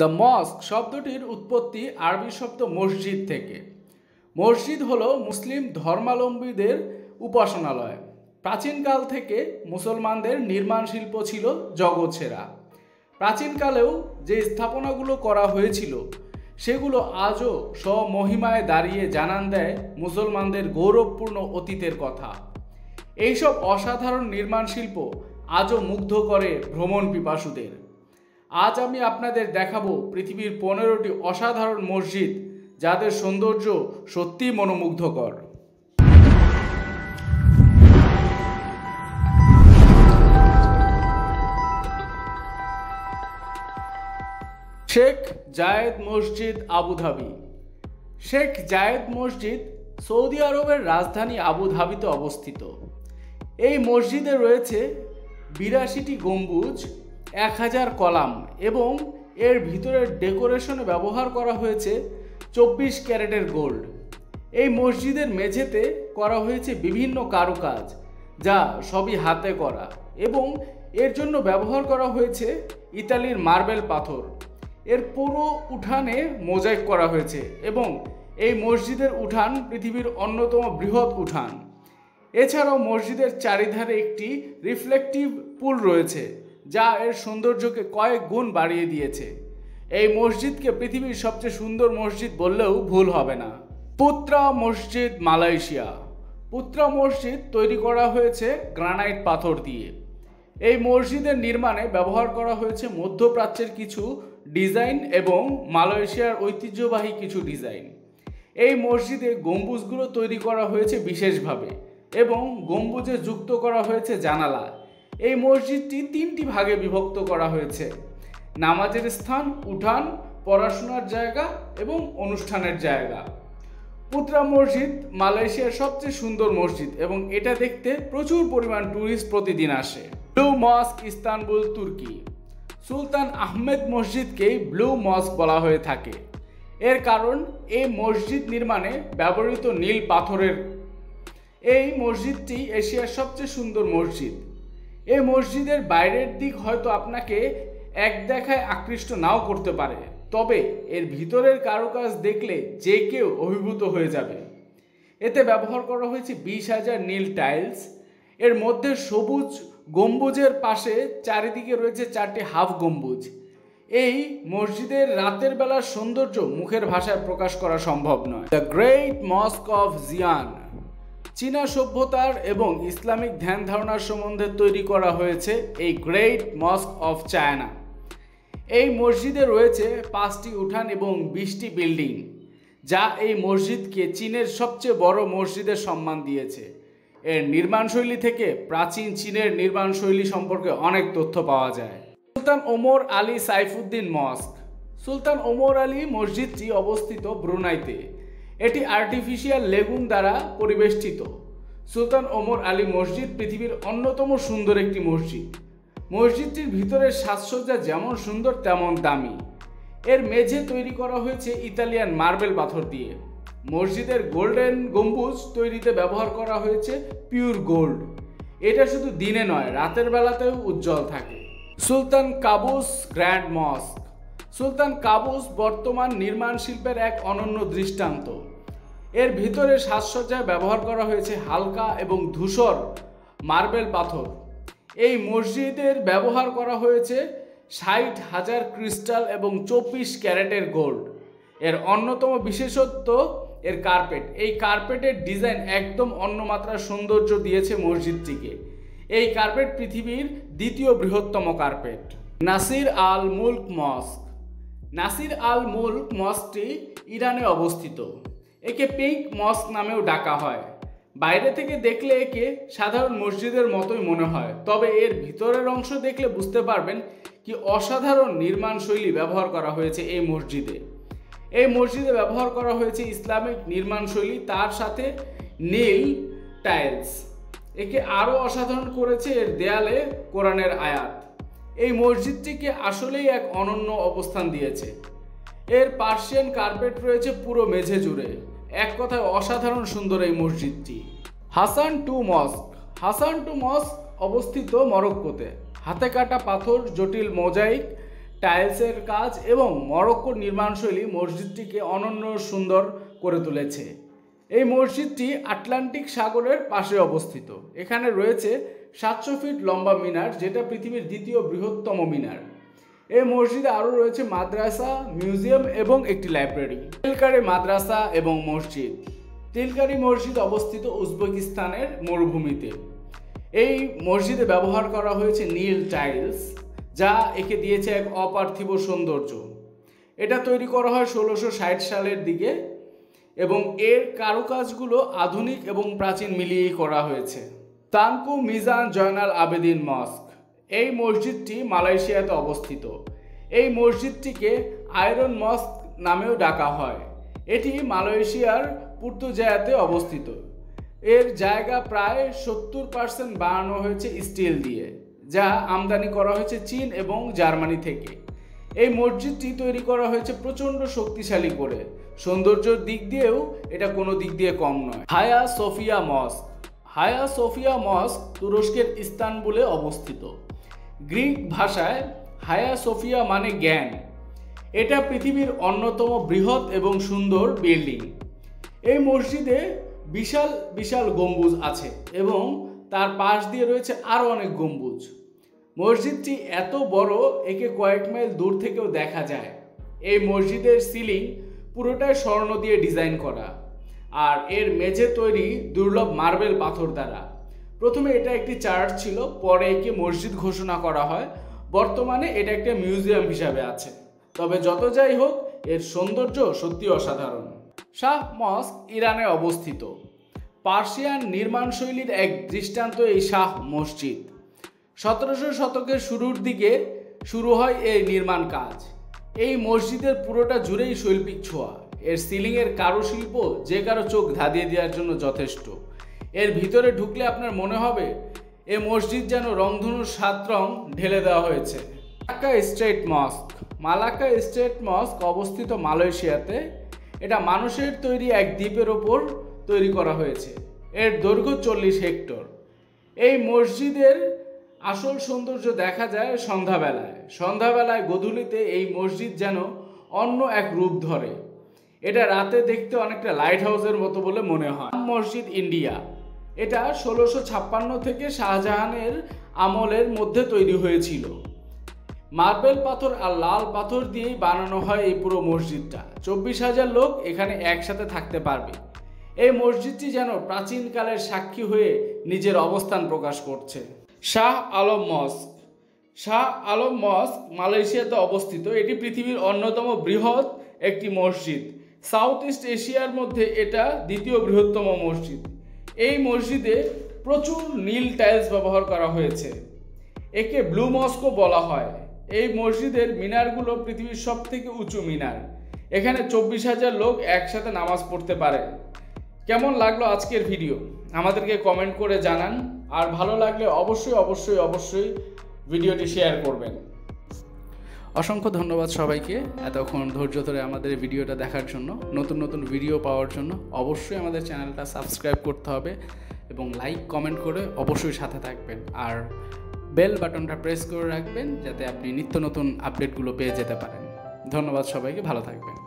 The mosque শব্দটির উৎপত্তি আরবি শব্দ মসজিদ থেকে। মসজিদ হলো মুসলিম ধর্মাবলম্বীদের উপাসনালয়। প্রাচীনকাল থেকে মুসলমানদের নির্মাণ শিল্প ছিল জগৎ জগৎসেরা। প্রাচীনকালেও যে স্থাপনাগুলো করা হয়েছিল, সেগুলো আজও স্বমহিমায় দাঁড়িয়ে জানান দেয় মুসলমানদের গৌরবপূর্ণ অতীতের কথা। এইসব অসাধারণ নির্মাণ শিল্প আজও মুগ্ধ করে ভ্রমণ পিপাসুদের আজ আমি আপনাদের দেখাবো পৃথিবীর পনেরোটি অসাধারণ মসজিদ, যাদের সৌন্দর্য সত্যিই মনোমুগ্ধকর। শেখ জায়েদ মসজিদ আবুধাবি শেখ জায়েদ মসজিদ সৌদি আরবের রাজধানী আবুধাবিতে অবস্থিত। এই মসজিদে রয়েছে বিরাশিটি গম্বুজ এক হাজার কলাম এবং এর ভিতরের ডেকোরেশনে ব্যবহার করা হয়েছে চব্বিশ ক্যারেটের গোল্ড। এই মসজিদের মেঝেতে করা হয়েছে বিভিন্ন কারুকাজ, যা সবই হাতে করা এবং এর জন্য ব্যবহার করা হয়েছে ইতালির মার্বেল পাথর। এর পুরো উঠানে মোজাইক করা হয়েছে এবং এই মসজিদের উঠান পৃথিবীর অন্যতম বৃহৎ উঠান। এছাড়াও মসজিদের চারিধারে একটি রিফ্লেকটিভ পুল রয়েছে। যা এর সৌন্দর্যকে কয়েক গুণ বাড়িয়ে দিয়েছে। এই মসজিদকে পৃথিবীর সবচেয়ে সুন্দর মসজিদ বললেও ভুল হবে না। পুত্রা মসজিদ মালয়েশিয়া। পুত্রা মসজিদ তৈরি করা হয়েছে গ্রানাইট পাথর দিয়ে। এই মসজিদের নির্মাণে ব্যবহার করা হয়েছে মধ্যপ্রাচ্যের কিছু ডিজাইন এবং মালয়েশিয়ার ঐতিহ্যবাহী কিছু ডিজাইন। এই মসজিদে গম্বুজগুলো তৈরি করা হয়েছে বিশেষভাবে এবং গম্বুজে যুক্ত করা হয়েছে জানালা। এই মসজিদটি তিনটি ভাগে বিভক্ত করা হয়েছে। নামাজের স্থান, উঠান, পড়াশোনার জায়গা এবং অনুষ্ঠানের জায়গা। পুত্রা মসজিদ মালয়েশিয়ার সবচেয়ে সুন্দর মসজিদ এবং এটা দেখতে প্রচুর পরিমাণ ট্যুরিস্ট প্রতিদিন আসে। ব্লু মস্ক ইস্তানবুল, তুর্কি। সুলতান আহমেদ মসজিদকেই ব্লু মস্ক বলা হয়ে থাকে। এর কারণ, এই মসজিদ নির্মাণে ব্যবহৃত নীল পাথরের। এই মসজিদটি এশিয়ার সবচেয়ে সুন্দর মসজিদ। এই মসজিদের বাইরের দিক হয়তো আপনাকে এক দেখায় আকৃষ্ট নাও করতে পারে। তবে এর ভিতরের কারুকাজ দেখলে যে কেউ অভিভূত হয়ে যাবে। এতে ব্যবহার করা হয়েছে বিশ হাজার নীল টাইলস। এর মধ্যে সবুজ গম্বুজের পাশে চারিদিকে রয়েছে চারটি হাফ গম্বুজ। এই মসজিদের রাতের বেলার সৌন্দর্য মুখের ভাষায় প্রকাশ করা সম্ভব নয়। দ্য গ্রেট মস্ক অফ জিয়ান। চীনা সভ্যতার এবং ইসলামিক ধ্যান ধারণার সম্বন্ধে তৈরি করা হয়েছে এই গ্রেট মস্ক অফ চায়না। এই মসজিদে রয়েছে পাঁচটি উঠান এবং বিশটি বিল্ডিং, যা এই মসজিদকে চীনের সবচেয়ে বড় মসজিদের সম্মান দিয়েছে। এর নির্মাণশৈলী থেকে প্রাচীন চীনের নির্মাণশৈলী সম্পর্কে অনেক তথ্য পাওয়া যায়। সুলতান ওমর আলী সাইফুদ্দিন মস্ক। সুলতান ওমর আলী মসজিদটি অবস্থিত ব্রুনাইতে। এটি আর্টিফিশিয়াল লেগুন দ্বারা পরিবেষ্টিত। সুলতান ওমর আলী মসজিদ পৃথিবীর অন্যতম সুন্দর একটি মসজিদ। মসজিদটির ভিতরের সাজসজ্জা যেমন সুন্দর, তেমন দামি। এর মেঝে তৈরি করা হয়েছে ইতালিয়ান মার্বেল পাথর দিয়ে। মসজিদের গোল্ডেন গম্বুজ তৈরিতে ব্যবহার করা হয়েছে পিওর গোল্ড। এটা শুধু দিনে নয়, রাতের বেলাতেও উজ্জ্বল থাকে। Sultan Qaboos grand mosque. Sultan Qaboos বর্তমান নির্মাণ শিল্পের এক অনন্য দৃষ্টান্ত। এর ভিতরে সাজসজ্জায় ব্যবহার করা হয়েছে হালকা এবং ধূসর মার্বেল পাথর। এই মসজিদের ব্যবহার করা হয়েছে ষাট হাজার ক্রিস্টাল এবং চব্বিশ ক্যারেটের গোল্ড। এর অন্যতম বিশেষত্ব এর কার্পেট। এই কার্পেটের ডিজাইন একদম অন্য মাত্রার সৌন্দর্য দিয়েছে মসজিদটিকে। এই কার্পেট পৃথিবীর দ্বিতীয় বৃহত্তম carpet. Nasir al Mulk mosque. Nasir al Mulk মস্কটি ইরানে অবস্থিত। একে পিঙ্ক মস্ক নামেও ডাকা হয়। বাইরে থেকে দেখলে একে সাধারণ মসজিদের মতোই মনে হয়। তবে এর ভিতরের অংশ দেখলে বুঝতে পারবেন কি অসাধারণ নির্মাণ শৈলী ব্যবহার করা হয়েছে এই মসজিদে। এই মসজিদে ব্যবহার করা হয়েছে ইসলামিক নির্মাণ শৈলী, তার সাথে নীল টাইলস। একে আরও অসাধারণ করেছে এর দেয়ালে কোরআনের আয়াত। এই মসজিদটিকে আসলেই এক অনন্য অবস্থান দিয়েছে। এর পার্সিয়ান কার্পেট রয়েছে পুরো মেঝে জুড়ে। এক কথায় অসাধারণ সুন্দর এই মসজিদটি। Hassan two mosque. Hassan two mosque অবস্থিত মরক্কোতে। হাতে কাটা পাথর, জটিল মোজাইক, টাইলসের কাজ এবং মরক্কোর নির্মাণশৈলী মসজিদটিকে অনন্য সুন্দর করে তুলেছে। এই মসজিদটি আটলান্টিক সাগরের পাশে অবস্থিত। এখানে রয়েছে সাতশো ফিট লম্বা মিনার, যেটা পৃথিবীর দ্বিতীয় বৃহত্তম মিনার। এই মসজিদে আরও রয়েছে মাদ্রাসা, মিউজিয়াম এবং একটি লাইব্রেরি। তিলকারি মাদ্রাসা এবং মসজিদ। তিলকারি মসজিদ অবস্থিত উজবেকিস্তানের মরুভূমিতে। এই মসজিদে ব্যবহার করা হয়েছে নীল টাইলস, যা একে দিয়েছে এক অপার্থিব সৌন্দর্য। এটা তৈরি করা হয় ষোলোশো ষাট সালের দিকে এবং এর কারুকাজগুলো আধুনিক এবং প্রাচীন মিলিয়েই করা হয়েছে। তানকু মিজান জয়নাল আবেদিন মস্ক। এই মসজিদটি মালয়েশিয়াতে অবস্থিত। এই মসজিদটিকে আয়রন মস্ক নামেও ডাকা হয়। এটি মালয়েশিয়ার পুর্তুজায়াতে অবস্থিত। এর জায়গা প্রায় সত্তর পার্সেন্ট বাড়ানো হয়েছে স্টিল দিয়ে, যা আমদানি করা হয়েছে চীন এবং জার্মানি থেকে। এই মসজিদটি তৈরি করা হয়েছে প্রচণ্ড শক্তিশালী করে। সৌন্দর্যের দিক দিয়েও এটা কোনো দিক দিয়ে কম নয়। হায়া সোফিয়া মস্ক। হায়া সোফিয়া মস্ক তুরস্কের ইস্তানবুলে অবস্থিত। গ্রিক ভাষায় হায়া সোফিয়া মানে জ্ঞান। এটা পৃথিবীর অন্যতম বৃহৎ এবং সুন্দর বিল্ডিং। এই মসজিদে বিশাল বিশাল গম্বুজ আছে এবং তার পাশ দিয়ে রয়েছে আরও অনেক গম্বুজ। মসজিদটি এত বড়, একে কয়েক মাইল দূর থেকেও দেখা যায়। এই মসজিদের সিলিং পুরোটাই স্বর্ণ দিয়ে ডিজাইন করা। আর এর মেঝে তৈরি দুর্লভ মার্বেল পাথর দ্বারা। প্রথমে এটা একটি চার্চ ছিল, পরে একে মসজিদ ঘোষণা করা হয়। বর্তমানে এটা একটা মিউজিয়াম হিসাবে আছে। তবে যত যাই হোক, এর সৌন্দর্য সত্যি অসাধারণ। শাহ মস্ক ইরানে অবস্থিত। পার্সিয়ান নির্মাণশৈলীর এক দৃষ্টান্ত এই শাহ মসজিদ। সতেরোশো শতকের শুরুর দিকে শুরু হয় এই নির্মাণ কাজ। এই মসজিদের পুরোটা জুড়েই শৈল্পিক ছোঁয়া। এর সিলিংয়ের কারুশিল্প যে কারও চোখ ধাঁধিয়ে দেওয়ার জন্য যথেষ্ট। এর ভিতরে ঢুকলে আপনার মনে হবে, এ মসজিদ যেন রংধনুর সাত রং ঢেলে দেওয়া হয়েছে। Malacca strait mosque. Malacca strait mosque অবস্থিত মালয়েশিয়াতে এটা মানুষের তৈরি এক দ্বীপের ওপর তৈরি করা হয়েছে। এর দৈর্ঘ্য চল্লিশ হেক্টর। এই মসজিদের আসল সৌন্দর্য দেখা যায় সন্ধ্যাবেলায়। সন্ধ্যাবেলায় গধূলিতে এই মসজিদ যেন অন্য এক রূপ ধরে। এটা রাতে দেখতে অনেকটা লাইট হাউসের মতো বলে মনে হয়। মসজিদ ইন্ডিয়া। এটা ষোলোশো ছাপ্পান্ন থেকে শাহজাহানের আমলের মধ্যে তৈরি হয়েছিল। মার্বেল পাথর আর লাল পাথর দিয়েই বানানো হয় এই পুরো মসজিদটা। চব্বিশ হাজার লোক এখানে একসাথে থাকতে পারবে। এই মসজিদটি যেন প্রাচীনকালের সাক্ষী হয়ে নিজের অবস্থান প্রকাশ করছে। শাহ আলম মস্ক। শাহ আলম মস্ক মালয়েশিয়াতে অবস্থিত। এটি পৃথিবীর অন্যতম বৃহৎ একটি মসজিদ। সাউথ ইস্ট এশিয়ার মধ্যে এটা দ্বিতীয় বৃহত্তম মসজিদ। এই মসজিদে প্রচুর নীল টাইলস ব্যবহার করা হয়েছে। একে ব্লু মস্কো বলা হয়। এই মসজিদের মিনারগুলো পৃথিবীর সব থেকে উঁচু মিনার। এখানে চব্বিশ হাজার লোক একসাথে নামাজ পড়তে পারে। কেমন লাগল আজকের ভিডিও? আমাদেরকে কমেন্ট করে জানান। আর ভালো লাগলে অবশ্যই অবশ্যই অবশ্যই ভিডিওটি শেয়ার করবেন। অসংখ্য ধন্যবাদ সবাইকে এতক্ষণ ধৈর্য ধরে আমাদের ভিডিওটা দেখার জন্য, নতুন নতুন ভিডিও পাওয়ার জন্য। অবশ্যই আমাদের চ্যানেলটা সাবস্ক্রাইব করতে হবে এবং লাইক, কমেন্ট করে অবশ্যই সাথে থাকবেন। আর বেল বাটনটা প্রেস করে রাখবেন যাতে আপনি নিত্য নতুন আপডেটগুলো পেয়ে যেতে পারেন। ধন্যবাদ সবাইকে, ভালো থাকবেন।